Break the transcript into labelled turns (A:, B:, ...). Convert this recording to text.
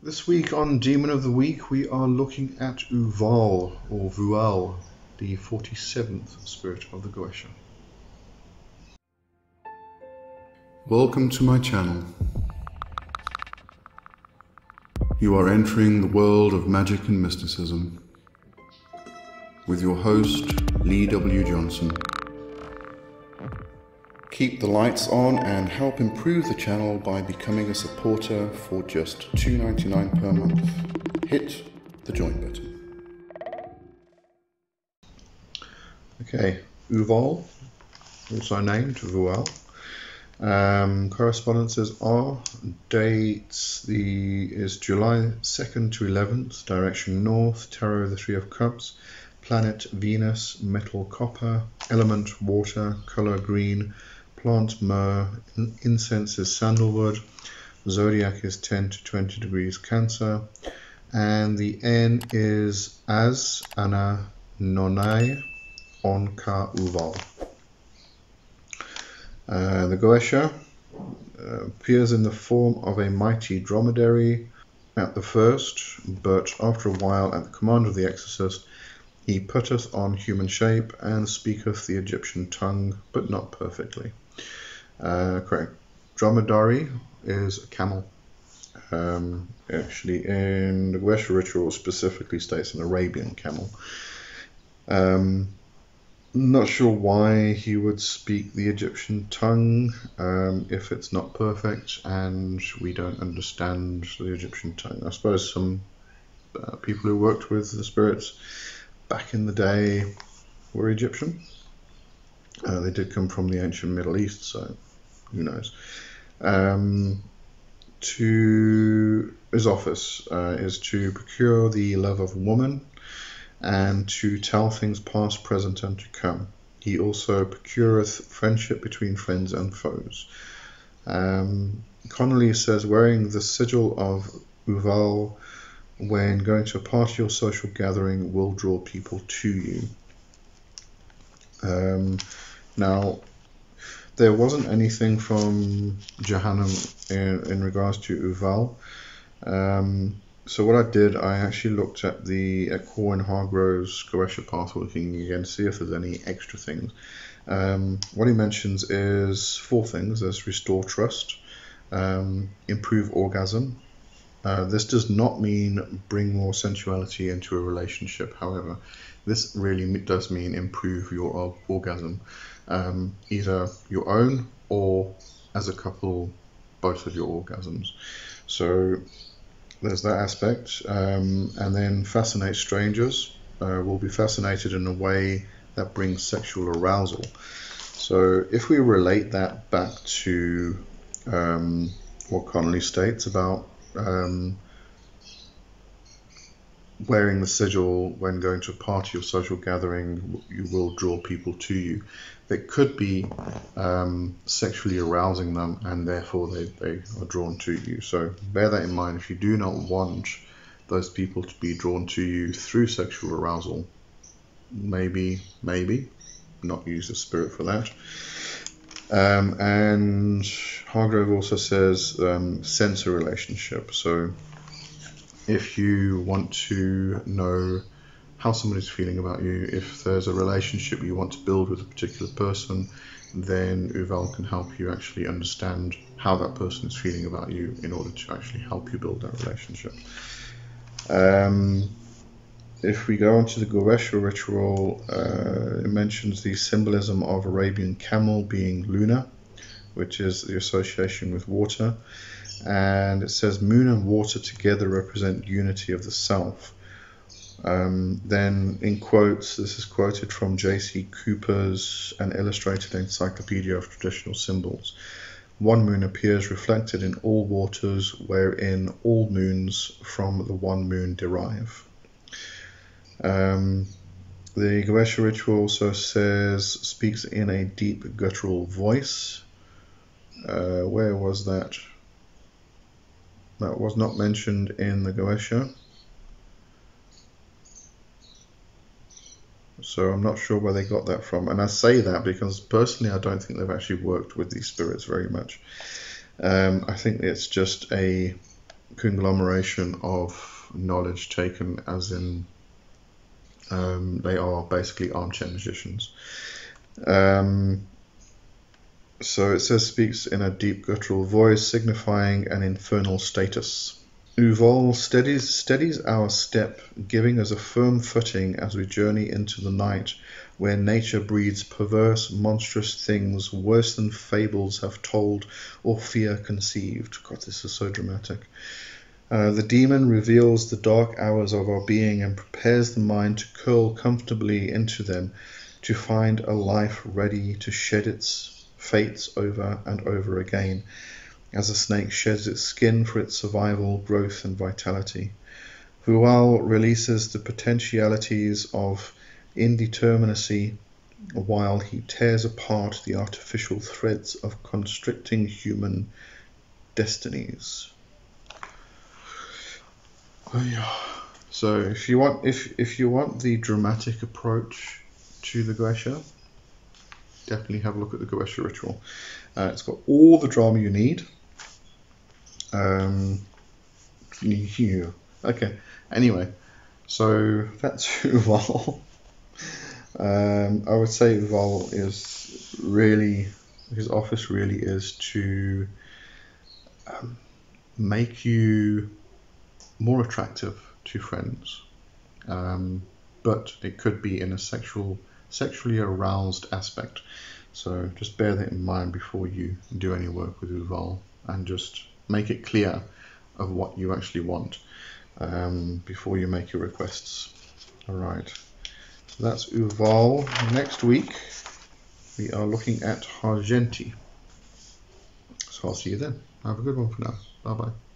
A: This week on Daemon of the Week, we are looking at Uvall or Vual, the 47th spirit of the Goetia. Welcome to my channel. You are entering the world of magic and mysticism with your host, Lee W. Johnson. Keep the lights on and help improve the channel by becoming a supporter for just $2.99 per month. Hit the join button. Okay, Uvall, also named Vual. Um, correspondences are dates the is July 2nd to 11th, direction north, tarot of the Three of Cups, planet Venus, metal copper, element water, color green, plant myrrh, incense is sandalwood, zodiac is 10 to 20 degrees Cancer, and the enn is As Ana Nonai Onka Uvall. Uh, the Goetia uh, appears in the form of a mighty dromedary at the first, but after a while, at the command of the exorcist, he putteth on human shape and speaketh the Egyptian tongue, but not perfectly. Uh, correct. Dromedary is a camel. Um, actually, in the Goetia ritual, specifically states an Arabian camel. Um, not sure why he would speak the Egyptian tongue um, if it's not perfect and we don't understand the Egyptian tongue. I suppose some uh, people who worked with the spirits back in the day were Egyptian. Uh, they did come from the ancient Middle East, so who knows. Um, to his office uh, is to procure the love of woman and to tell things past, present, and to come. He also procureth friendship between friends and foes. Um, Connolly says, wearing the sigil of Uvall when going to a party or social gathering will draw people to you. Um, now, there wasn't anything from Jahannam in, in regards to Uvall. Um, so what I did, I actually looked at the at Corwin Hargrove's Goetia path looking again to see if there's any extra things. Um, what he mentions is four things. There's restore trust, um, improve orgasm. Uh, this does not mean bring more sensuality into a relationship. However, this really does mean improve your orgasm, um, either your own or as a couple, both of your orgasms. So there's that aspect. Um, and then fascinate strangers. Uh, will be fascinated in a way that brings sexual arousal. So if we relate that back to um, what Connolly states about um, wearing the sigil when going to a party or social gathering, you will draw people to you that could be um, sexually arousing them and therefore they, they are drawn to you. So bear that in mind. If you do not want those people to be drawn to you through sexual arousal, maybe, maybe not use the spirit for that. Um, and Hargrove also says um, sensor relationship. So if you want to know how someone is feeling about you. If there's a relationship you want to build with a particular person, then Uvall can help you actually understand how that person is feeling about you in order to actually help you build that relationship. Um, if we go on to the Goetia ritual, uh, it mentions the symbolism of Arabian camel being Luna, which is the association with water. And it says moon and water together represent unity of the self. Um, then, in quotes, this is quoted from J.C. Cooper's An Illustrated Encyclopedia of Traditional Symbols. One moon appears reflected in all waters, wherein all moons from the one moon derive. Um, the Goetia ritual also says, speaks in a deep guttural voice. Uh, where was that? That was not mentioned in the Goetia. So I'm not sure where they got that from. And I say that because personally, I don't think they've actually worked with these spirits very much. Um, I think it's just a conglomeration of knowledge taken as in um, they are basically armchair magicians. Um, so it says speaks in a deep guttural voice, signifying an infernal status. Uvall steadies, steadies our step, giving us a firm footing as we journey into the night, where nature breeds perverse, monstrous things worse than fables have told or fear conceived. God, this is so dramatic. Uh, the demon reveals the dark hours of our being and prepares the mind to curl comfortably into them, to find a life ready to shed its fates over and over again, as a snake sheds its skin for its survival, growth, and vitality. Vual releases the potentialities of indeterminacy while he tears apart the artificial threads of constricting human destinies. Oh, so if you want if if you want the dramatic approach to the Goetia, definitely have a look at the Goetia ritual. Uh, it's got all the drama you need. Um, okay. Anyway, so that's Uvall. um, I would say Uvall is really his office really is to um, make you more attractive to friends, um, but it could be in a sexual, sexually aroused aspect. So just bear that in mind before you do any work with Uvall, and just make it clear of what you actually want um, before you make your requests. All right, so that's Uvall. Next week we are looking at Haagenti. So I'll see you then. Have a good one for now. Bye bye.